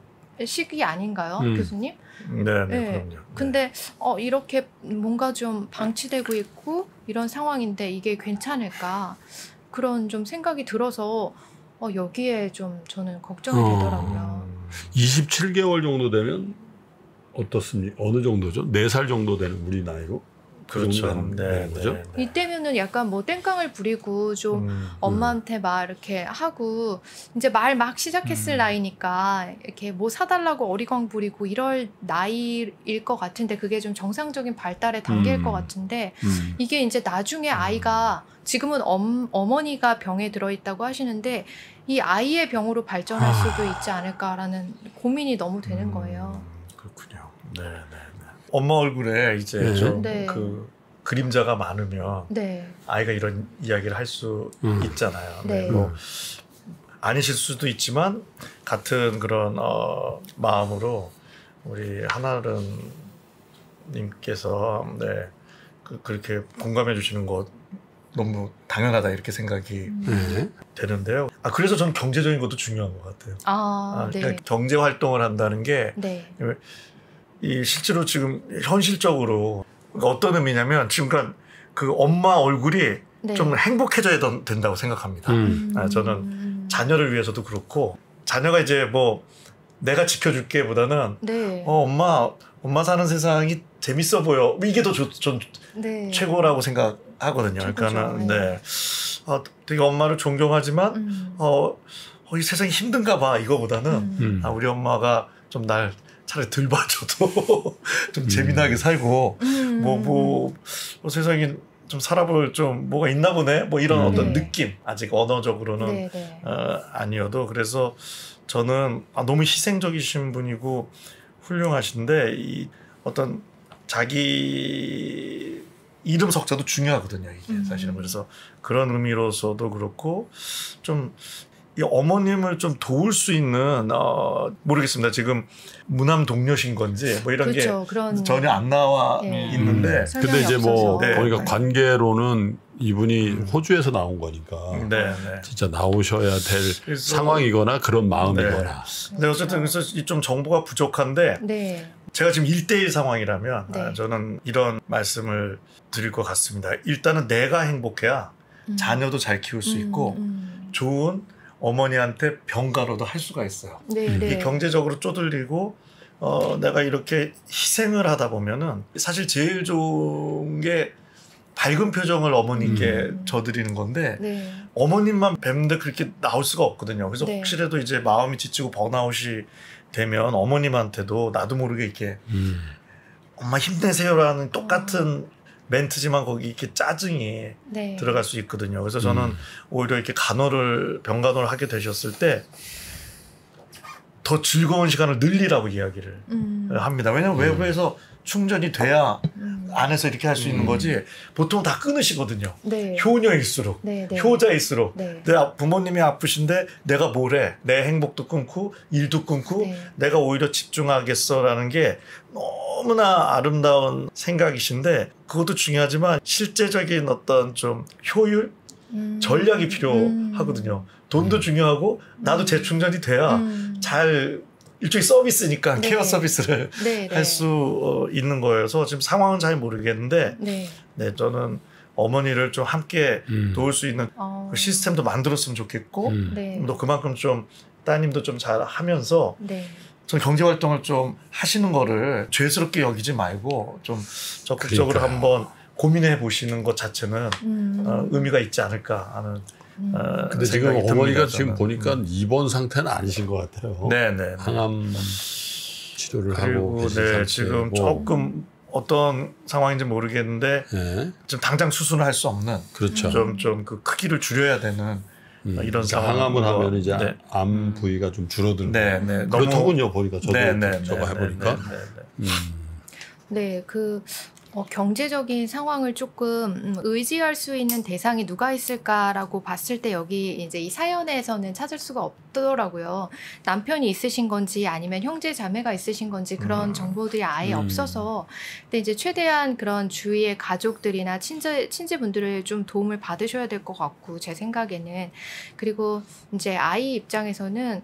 시기 아닌가요, 음. 교수님? 네, 네, 네. 그럼요. 근데 어, 이렇게 뭔가 좀 방치되고 있고 이런 상황인데 이게 괜찮을까 그런 좀 생각이 들어서 어, 여기에 좀 저는 걱정이 어. 되더라고요. 27개월 정도 되면 어떻습니까? 어느 정도죠? 4살 정도 되는 우리 나이로? 그 그렇죠. 정도 되는 네, 거죠? 네, 네. 이때면은 약간 뭐 땡깡을 부리고 좀 음. 엄마한테 막 이렇게 하고 이제 말 막 시작했을 음. 나이니까 이렇게 뭐 사달라고 어리광 부리고 이럴 나이일 것 같은데 그게 좀 정상적인 발달의 단계일 음. 것 같은데 음. 이게 이제 나중에 아이가 지금은 엄, 어머니가 병에 들어있다고 하시는데 이 아이의 병으로 발전할 아. 수도 있지 않을까라는 고민이 너무 되는 음, 거예요. 그렇군요. 네, 네, 네. 엄마 얼굴에 이제 네. 좀 네. 그 그림자가 많으면 네, 아이가 이런 이야기를 할수 음. 있잖아요. 네. 뭐 아니실 수도 있지만 같은 그런 어, 마음으로 우리 한아름 님께서 네, 그, 그렇게 공감해 주시는 것 너무 당연하다 이렇게 생각이 음. 네. 되는데요. 아 그래서 저는 경제적인 것도 중요한 것 같아요. 아, 아, 네, 그러니까 경제 활동을 한다는 게 네, 이 실제로 지금 현실적으로 어떤 의미냐면 지금 그러니까 그 엄마 얼굴이 네. 좀 행복해져야 던- 된다고 생각합니다. 음. 아, 저는 자녀를 위해서도 그렇고 자녀가 이제 뭐 내가 지켜줄게보다는 네, 어 엄마 엄마 사는 세상이 재밌어 보여 이게 더전 네. 최고라고 생각하거든요. 그러니까는 네. 네, 어, 되게 엄마를 존경하지만 음. 어, 어, 이 세상이 힘든가 봐 이거보다는 음. 음. 아, 우리 엄마가 좀 날 차라리 덜 봐줘도 좀 음. 재미나게 살고 음. 뭐뭐 세상에 좀 살아볼 좀 뭐가 있나 보네 뭐 이런 음. 어떤 네. 느낌 아직 언어적으로는 네, 네. 어, 아니어도 그래서 저는 아, 너무 희생적이신 분이고 훌륭하신데 이 어떤 자기 이름 석자도 중요하거든요. 이게 음. 사실은 그래서 그런 의미로서도 그렇고 좀. 이 어머님을 좀 도울 수 있는 어 모르겠습니다. 지금 무남 동료신 건지 뭐 이런 그렇죠. 게 그런 전혀 안 나와 네. 있는데 음. 근데 이제 뭐 없어서. 네. 보니까 관계로는 이분이 음. 호주에서 나온 거니까 네, 네. 진짜 나오셔야 될 그래서- 상황이거나 그런 마음이거나. 근데 어쨌든 그래서 이좀 정보가 부족한데 네. 제가 지금 1대1 상황이라면 네. 아, 저는 이런 말씀을 드릴 것 같습니다. 일단은 내가 행복해야 음. 자녀도 잘 키울 수 있고 음, 좋은 어머니한테 병가로도 할 수가 있어요. 음. 네, 음. 네. 경제적으로 쪼들리고 어, 내가 이렇게 희생을 하다 보면은 사실 제일 좋은 게 밝은 표정을 어머니께 음. 져드리는 건데 네. 어머님만 뵙는데 그렇게 나올 수가 없거든요. 그래서 네. 혹시라도 이제 마음이 지치고 번아웃이 되면 어머님한테도 나도 모르게 이렇게 음. 엄마 힘내세요라는 똑같은 멘트지만 거기 이렇게 짜증이 네. 들어갈 수 있거든요. 그래서 저는 음. 오히려 이렇게 간호를 병간호를 하게 되셨을 때 더 즐거운 시간을 늘리라고 이야기를 음. 합니다. 왜냐하면 음. 외부에서 충전이 돼야 음. 안에서 이렇게 할 수 있는 음. 거지 보통 다 끊으시거든요. 네. 효녀일수록 네, 네. 효자일수록 네. 내 아- 부모님이 아프신데 내가 뭐래 내 행복도 끊고 일도 끊고 네. 내가 오히려 집중하겠어라는 게 너무나 아름다운 생각이신데 그것도 중요하지만 실제적인 어떤 좀 효율 음. 전략이 필요하거든요. 돈도 음. 중요하고 나도 음. 재충전이 돼야 음. 잘 일종의 서비스니까 네. 케어 서비스를 네, 네. 할수 있는 거여서 지금 상황은 잘 모르겠는데 네. 네 저는 어머니를 좀 함께 음. 도울 수 있는 어. 그 시스템도 만들었으면 좋겠고 음. 네. 또 그만큼 좀 따님도 좀 잘 하면서 네. 전 경제 활동을 좀 하시는 거를 죄스럽게 여기지 말고 좀 적극적으로 그러니까요. 한번 고민해 보시는 것 자체는 음. 어, 의미가 있지 않을까 하는 음. 어, 근데 지금 어머니가 듭니다, 지금. 보니까 음. 입원 상태는 아니신 것 같아요. 네네 항암 치료를 하고 그리고 계신 네 상태고. 지금 조금 어떤 상황인지 모르겠는데 네, 지금 당장 수술을 할 수 없는 그렇죠. 좀 좀 그 크기를 줄여야 되는 음. 이런 그러니까 항암을 거. 하면 이제 네. 암 부위가 좀 줄어들고 네네 그렇더군요 보니까 저도 네 네 저거 해보니까 네, 네, 네. 음. 네, 그 어, 경제적인 상황을 조금 음, 의지할 수 있는 대상이 누가 있을까라고 봤을 때 여기 이제 이 사연에서는 찾을 수가 없더라고요. 남편이 있으신 건지 아니면 형제 자매가 있으신 건지 그런 음. 정보들이 아예 음. 없어서 근데 이제 최대한 그런 주위의 가족들이나 친지 친지분들을 좀 도움을 받으셔야 될 것 같고 제 생각에는 그리고 이제 아이 입장에서는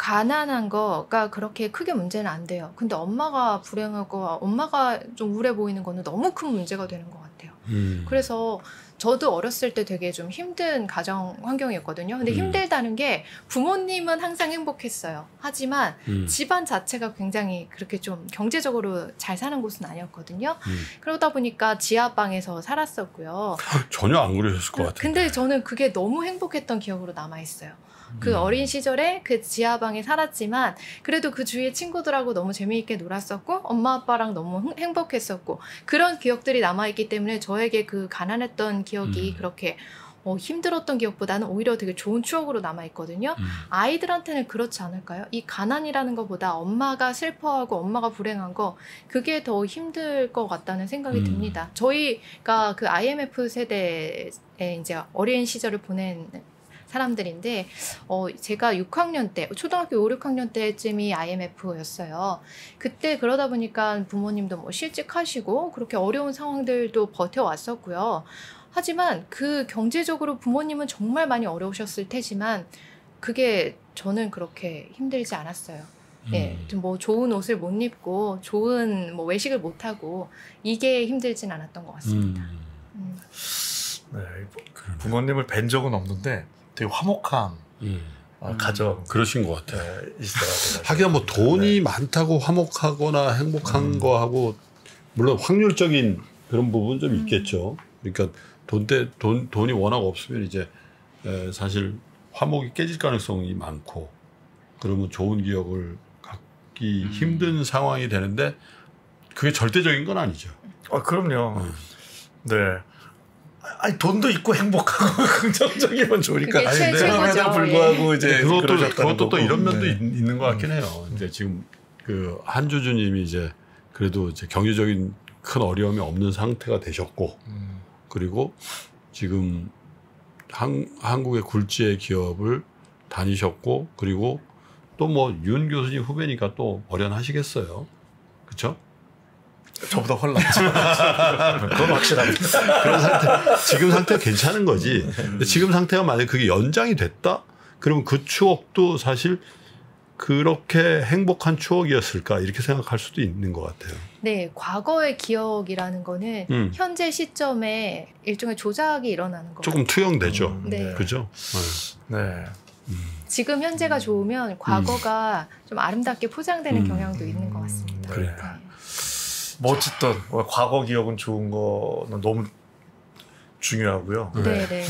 가난한 거가 그렇게 크게 문제는 안 돼요. 근데 엄마가 불행하고 엄마가 좀 우울해 보이는 거는 너무 큰 문제가 되는 것 같아요. 음. 그래서 저도 어렸을 때 되게 좀 힘든 가정 환경이었거든요. 근데 음. 힘들다는 게 부모님은 항상 행복했어요. 하지만 음. 집안 자체가 굉장히 그렇게 좀 경제적으로 잘 사는 곳은 아니었거든요. 음. 그러다 보니까 지하방에서 살았었고요. 전혀 안 그러셨을 것 같아요. 근데 저는 그게 너무 행복했던 기억으로 남아 있어요. 그 음. 어린 시절에 그 지하방에 살았지만 그래도 그 주위에 친구들하고 너무 재미있게 놀았었고 엄마 아빠랑 너무 흥- 행복했었고 그런 기억들이 남아있기 때문에 저에게 그 가난했던 기억이 음. 그렇게 어, 힘들었던 기억보다는 오히려 되게 좋은 추억으로 남아있거든요. 음. 아이들한테는 그렇지 않을까요? 이 가난이라는 것보다 엄마가 슬퍼하고 엄마가 불행한 거 그게 더 힘들 것 같다는 생각이 음. 듭니다. 저희가 그 IMF 세대에 이제 어린 시절을 보낸 사람들인데 어 제가 6학년 때 초등학교 5, 6학년 때쯤이 IMF였어요. 그때 그러다 보니까 부모님도 뭐 실직하시고 그렇게 어려운 상황들도 버텨왔었고요. 하지만 그 경제적으로 부모님은 정말 많이 어려우셨을 테지만 그게 저는 그렇게 힘들지 않았어요. 예, 음. 좀뭐 좋은 옷을 못 입고 좋은 뭐 외식을 못 하고 이게 힘들진 않았던 것 같습니다. 음. 음. 네. 부모님을 뵌 적은 없는데 되게 화목한 음. 어, 음. 가정 그러신 것 같아요. 네, 있어요. 하긴 뭐 돈이 네. 많다고 화목하거나 행복한 음. 거하고 물론 확률적인 그런 부분 좀 음. 있겠죠. 그러니까 돈, 때, 돈 돈이 워낙 없으면 이제 에, 사실 화목이 깨질 가능성이 많고 그러면 좋은 기억을 갖기 음. 힘든 상황이 되는데 그게 절대적인 건 아니죠. 아, 그럼요. 음. 네. 아니 돈도 있고 행복하고 긍정적이면 좋으니까. 아니, 최, 네. 최고죠. 그럼에도 불구하고 이제 그것도 그러셨다는 그것도 또 거고. 이런 면도 네. 있, 있는 것 같긴 해요. 이제 지금 그 한주주님이 이제 그래도 이제 경제적인 큰 어려움이 없는 상태가 되셨고 음. 그리고 지금 한, 한국의 굴지의 기업을 다니셨고 그리고 또 뭐 윤 교수님 후배니까 또 어련하시겠어요. 그렇죠? 저보다 훨났죠. 그건 확실합니다. 그런 상태 지금 상태가 괜찮은 거지. 근데 지금 상태가 만약 에 그게 연장이 됐다? 그러면 그 추억도 사실 그렇게 행복한 추억이었을까 이렇게 생각할 수도 있는 것 같아요. 네, 과거의 기억이라는 거는 음. 현재 시점에 일종의 조작이 일어나는 거. 조금 투영되죠. 음, 네. 그죠? 네. 네. 지금 현재가 좋으면 과거가 좀 아름답게 포장되는 음. 경향도 있는 것 같습니다. 그래. 네. 뭐 어쨌든 뭐 과거 기억은 좋은 거는 너무 중요하고요. 네. 네, 네.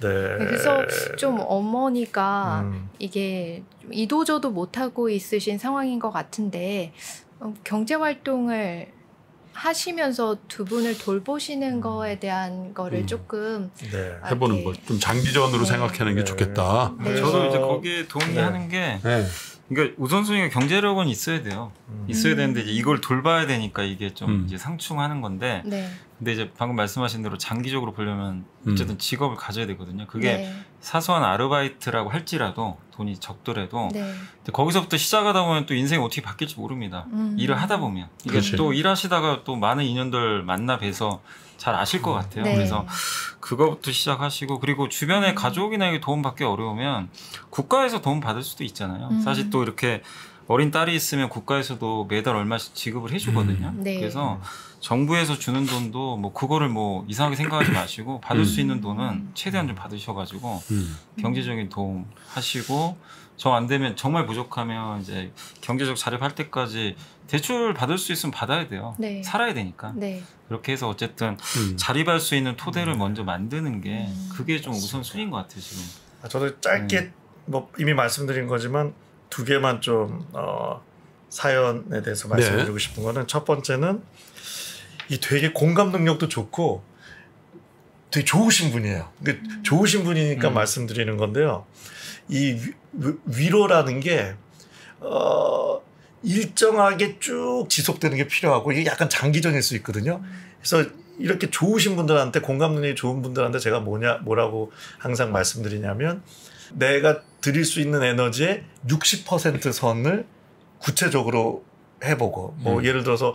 네. 그래서 좀 어머니가 음. 이게 좀 이도저도 못하고 있으신 상황인 것 같은데 어, 경제 활동을 하시면서 두 분을 돌보시는 거에 대한 거를 음. 조금 네. 해보는 아, 거좀 장기전으로 네. 생각하는 게 네. 좋겠다. 네. 저도 이제 거기에 동의하는 게 네. 그러니까 우선순위가 경제력은 있어야 돼요. 음. 있어야 음. 되는데 이제 이걸 돌봐야 되니까 이게 좀 음. 이제 상충하는 건데 네, 근데 이제 방금 말씀하신 대로 장기적으로 보려면 음. 어쨌든 직업을 가져야 되거든요. 그게 네, 사소한 아르바이트라고 할지라도 돈이 적더라도 네. 근데 거기서부터 시작하다 보면 또 인생이 어떻게 바뀔지 모릅니다. 음. 일을 하다 보면 이게 그렇지. 또 일하시다가 또 많은 인연들 만나 뵈서 잘 아실 것 같아요. 네. 그래서 그거부터 시작하시고 그리고 주변에 가족이나 이게 도움 받기 어려우면 국가에서 도움 받을 수도 있잖아요. 음. 사실 또 이렇게 어린 딸이 있으면 국가에서도 매달 얼마씩 지급을 해주거든요. 음. 네. 그래서 정부에서 주는 돈도 뭐 그거를 뭐 이상하게 생각하지 마시고 받을 음. 수 있는 돈은 최대한 좀 받으셔가지고 음. 경제적인 도움 하시고 저 안 되면 정말 부족하면 이제 경제적 자립할 때까지 대출 받을 수 있으면 받아야 돼요. 네. 살아야 되니까. 네. 그렇게 해서 어쨌든 음. 자립할 수 있는 토대를 먼저 만드는 게 음. 그게 좀 우선순위인 것 같아요 지금. 아, 저도 짧게 음. 뭐 이미 말씀드린 거지만 두 개만 좀 어, 사연에 대해서 말씀드리고 싶은 거는 첫 번째는 이 되게 공감 능력도 좋고 되게 좋으신 분이에요. 근데 좋으신 분이니까 음. 말씀드리는 건데요. 이 위, 위- 위로라는 게 어, 일정하게 쭉 지속되는 게 필요하고 이게 약간 장기전일 수 있거든요. 그래서 이렇게 좋으신 분들한테 공감 능력이 좋은 분들한테 제가 뭐냐 뭐라고 항상 말씀드리냐면 내가 드릴 수 있는 에너지의 60% 선을 구체적으로 해보고 뭐 음. 예를 들어서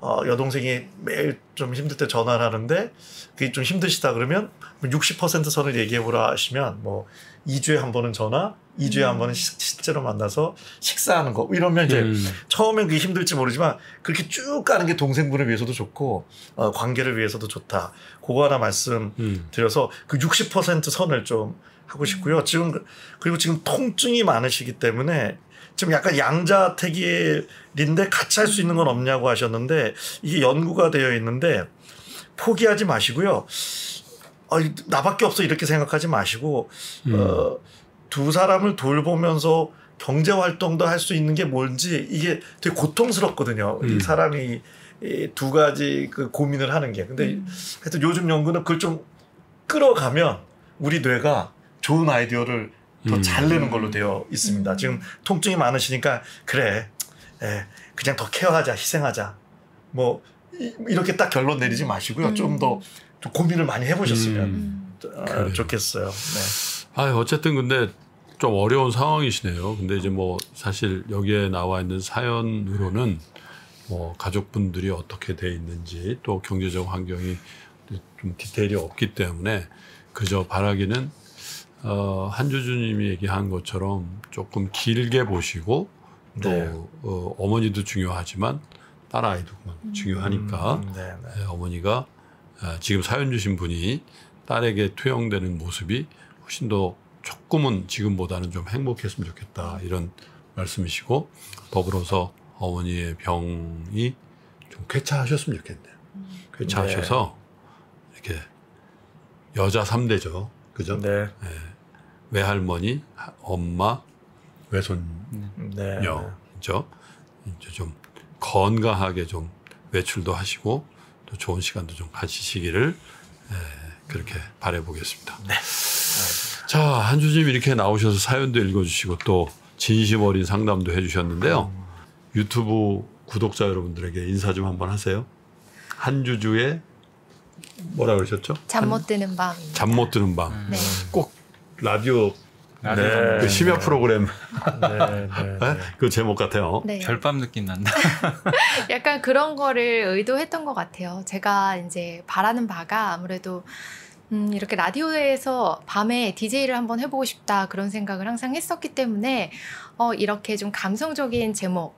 어, 여동생이 매일 좀 힘들 때 전화를 하는데 그게 좀 힘드시다 그러면 60% 선을 얘기해보라 하시면 뭐 2주에 한 번은 전화, 2주에 한 음. 번은 시- 실제로 만나서 식사하는 거 이러면 이제 음. 처음엔 그게 힘들지 모르지만 그렇게 쭉 가는 게 동생분을 위해서도 좋고 어, 관계를 위해서도 좋다. 그거 하나 말씀 음. 드려서 그 60% 선을 좀 하고 싶고요. 지금 그- 그리고 지금 통증이 많으시기 때문에 지금 약간 양자택일인데 같이 할 수 있는 건 없냐고 하셨는데 이게 연구가 되어 있는데 포기하지 마시고요. 어, 나밖에 없어 이렇게 생각하지 마시고 음. 어, 두 사람을 돌보면서 경제 활동도 할 수 있는 게 뭔지 이게 되게 고통스럽거든요. 음. 이 사람이 이두 가지 그 고민을 하는 게. 근데 음. 하여튼 요즘 연구는 그걸 좀 끌어가면 우리 뇌가 좋은 아이디어를 더 음. 잘 내는 걸로 되어 있습니다. 음. 지금 통증이 많으시니까 그래, 에, 그냥 더 케어하자, 희생하자. 뭐 이- 이렇게 딱 결론 내리지 마시고요. 음. 좀더 좀 고민을 많이 해보셨으면 음. 음. 어. 좋겠어요. 네. 아, 어쨌든 근데 좀 어려운 상황이시네요. 근데 이제 뭐 사실 여기에 나와 있는 사연으로는 뭐 가족분들이 어떻게 돼 있는지 또 경제적 환경이 좀 디테일이 없기 때문에 그저 바라기는 어, 한주주님이 얘기한 것처럼 조금 길게 보시고 또 네. 어, 어머니도 중요하지만 딸 아이도 중요하니까 음, 네, 네. 네, 어머니가 아, 지금 사연 주신 분이 딸에게 투영되는 모습이 훨씬 더 조금은 지금보다는 좀 행복했으면 좋겠다 이런 말씀이시고 더불어서 어머니의 병이 좀 쾌차하셨으면 좋겠네요. 쾌차하셔서 이렇게 여자 3대죠. 그죠? 네. 외할머니, 하- 엄마, 외손녀죠. 네. 이제 좀 건강하게 좀 외출도 하시고 또 좋은 시간도 좀 가지시기를 에, 그렇게 바라보겠습니다. 네. 자, 한주님 이렇게 나오셔서 사연도 읽어주시고 또 진심 어린 상담도 해주셨는데요. 유튜브 구독자 여러분들에게 인사 좀 한번 하세요. 한주주의 뭐라 그러셨죠? 잠 못 드는 밤. 잠 못 드는 밤. 음. 네. 꼭 라디오 네. 네. 그 심야 프로그램 네, 네, 네. 그 제목 같아요. 네. 별밤 느낌 난다. 약간 그런 거를 의도했던 것 같아요. 제가 이제 바라는 바가 아무래도 음, 이렇게 라디오에서 밤에 DJ를 한번 해보고 싶다 그런 생각을 항상 했었기 때문에 어, 이렇게 좀 감성적인 제목,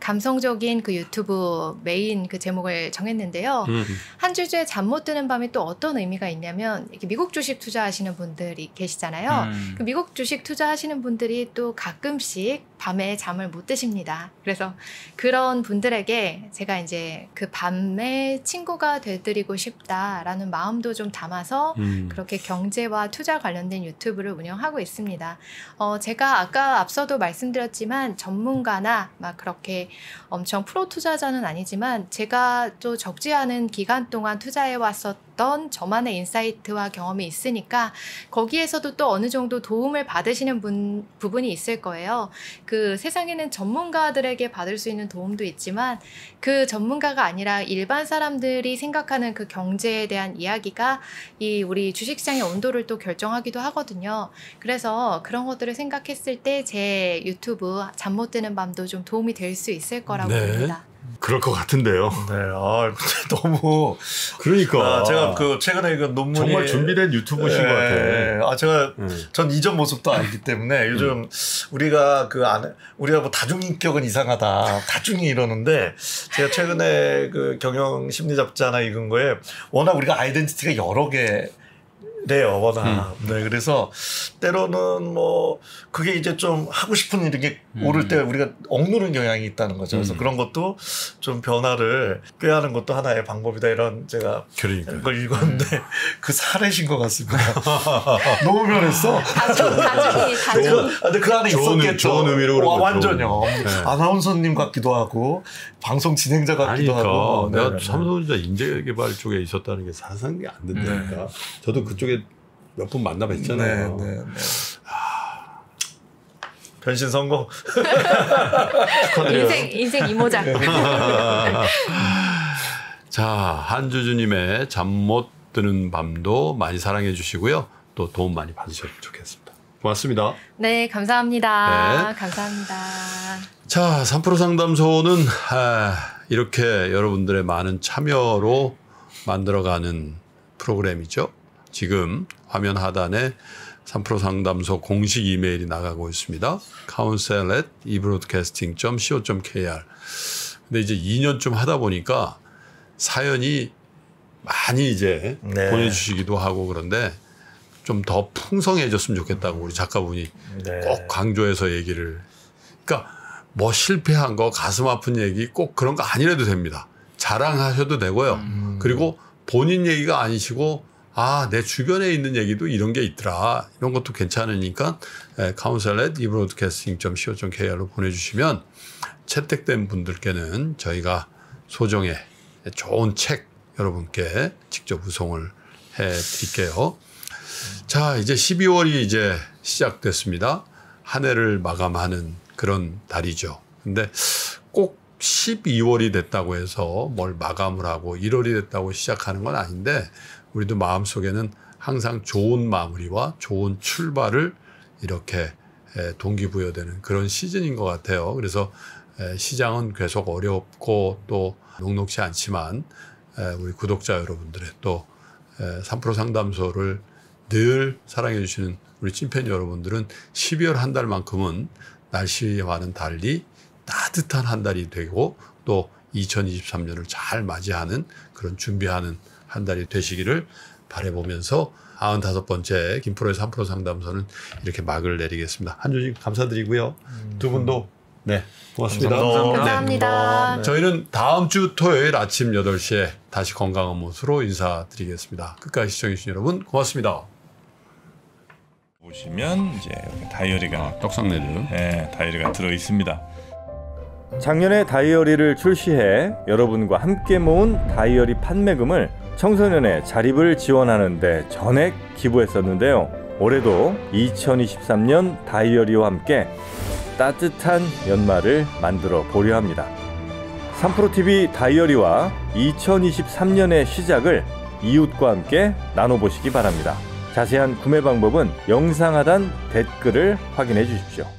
감성적인 그 유튜브 메인 그 제목을 정했는데요. 음. 한 주제 잠 못 드는 밤이 또 어떤 의미가 있냐면 이렇게 미국 주식 투자하시는 분들이 계시잖아요. 음. 그 미국 주식 투자하시는 분들이 또 가끔씩 밤에 잠을 못 드십니다. 그래서 그런 분들에게 제가 이제 그 밤에 친구가 되드리고 싶다라는 마음도 좀 담아서 음. 그렇게 경제와 투자 관련된 유튜브를 운영하고 있습니다. 어, 제가 아까 앞서도 말씀드렸지만 전문가나 막 그렇게 엄청 프로 투자자는 아니지만 제가 또 적지 않은 기간 동안 투자해 왔었던 저만의 insight와 경험이 있으니까 거기에서도 또 어느 정도 도움을 받으시는 분, 부분이 있을 거예요. 그 세상에는 전문가들에게 받을 수 있는 도움도 있지만 그 전문가가 아니라 일반 사람들이 생각하는 그 경제에 대한 이야기가 이 우리 주식시장의 온도를 또 결정하기도 하거든요. 그래서 그런 것들을 생각했을 때 제 유튜브 잠 못 드는 밤도 좀 도움이 될 수 있을 거라고 네. 봅니다. 그럴 것 같은데요. 네, 아, 너무 그러니까 아, 제가 그 최근에 그 논문이 정말 준비된 유튜브신 것 같아. 예, 아 제가 음. 전 이전 모습도 알기 때문에 요즘 우리가 그 안에 우리가 뭐 다중인격은 이상하다 다중이 이러는데 제가 최근에 그 경영 심리 잡자나 읽은 거에 워낙 우리가 아이덴티티가 여러 개. 래요 워낙 네 그래서 때로는 뭐 그게 이제 좀 하고 싶은 일이 게 오를 때 우리가 억누르는 경향이 있다는 거죠 그래서 음. 그런 것도 좀 변화를 꾀하는 것도 하나의 방법이다 이런 제가 그러니까. 그걸 읽었는데 그 사례신 것 같습니다. 너무 변했어. 다중. 그, 아, 근데 그 안에 좋은 있었겠죠. 의- 좋은 의미로 그런 와, 거죠. 완전요. 네. 아나운서님 같기도 하고 방송 진행자 같기도 아니까 하고. 내가 네, 네. 삼성전자 인재개발 쪽에 있었다는 게 상상이 안 된다니까. 저도 그쪽에 몇번 만나 네, 뵀잖아요. 네, 네. 변신 성공. 축하드려요. 인생, 인생 이모작. 자, 한주주님의 잠 못 드는 밤도 많이 사랑해 주시고요. 또 도움 많이 받으셨으면 좋겠습니다. 고맙습니다. 네, 감사합니다. 네. 감사합니다. 자, 3프로 상담소는 아, 이렇게 여러분들의 많은 참여로 만들어가는 프로그램이죠. 지금 화면 하단에 3프로 상담소 공식 이메일이 나가고 있습니다. counsel at ebroadcasting.co.kr 근데 이제 2년쯤 하다 보니까 사연이 많이 이제 네. 보내주시기도 하고 그런데 좀 더 풍성해졌으면 좋겠다고 우리 작가분이 네. 꼭 강조해서 얘기를. 그러니까 뭐 실패한 거 가슴 아픈 얘기 꼭 그런 거 아니라도 됩니다. 자랑하셔도 되고요. 음. 그리고 본인 얘기가 아니시고 아 내 주변에 있는 얘기도 이런 게 있더라 이런 것도 괜찮으니까 카운셀렛 이브로드캐스팅.co.kr로 보내주시면 채택된 분들께는 저희가 소정의 좋은 책 여러분께 직접 우송을 해 드릴게요. 자, 이제 12월이 이제 시작됐습니다. 한 해를 마감하는 그런 달이죠. 근데 꼭 12월이 됐다고 해서 뭘 마감을 하고 1월이 됐다고 시작하는 건 아닌데 우리도 마음속에는 항상 좋은 마무리와 좋은 출발을 이렇게 에, 동기부여되는 그런 시즌인 것 같아요. 그래서 에, 시장은 계속 어렵고 또 녹록지 않지만 에, 우리 구독자 여러분들의 또 에, 3프로 상담소를 늘 사랑해 주시는 우리 찐팬 여러분들은 12월 한 달만큼은 날씨와는 달리 따뜻한 한 달이 되고 또 2023년을 잘 맞이하는 그런 준비하는 한 달이 되시기를 바라보면서 95번째 김프로의 3프로 상담소는 이렇게 막을 내리겠습니다. 한 주씩 감사드리고요. 두 분도 네 고맙습니다. 감사합니다. 감사합니다. 네. 저희는 다음 주 토요일 아침 8시에 다시 건강한 모습으로 인사드리겠습니다. 끝까지 시청해주신 여러분 고맙습니다. 보시면 이제 다이어리가 떡상네즈. 예, 다이어리가 들어 있습니다. 작년에 다이어리를 출시해 여러분과 함께 모은 다이어리 판매금을 청소년의 자립을 지원하는 데 전액 기부했었는데요. 올해도 2023년 다이어리와 함께 따뜻한 연말을 만들어 보려 합니다. 3프로TV 다이어리와 2023년의 시작을 이웃과 함께 나눠보시기 바랍니다. 자세한 구매 방법은 영상 하단 댓글을 확인해 주십시오.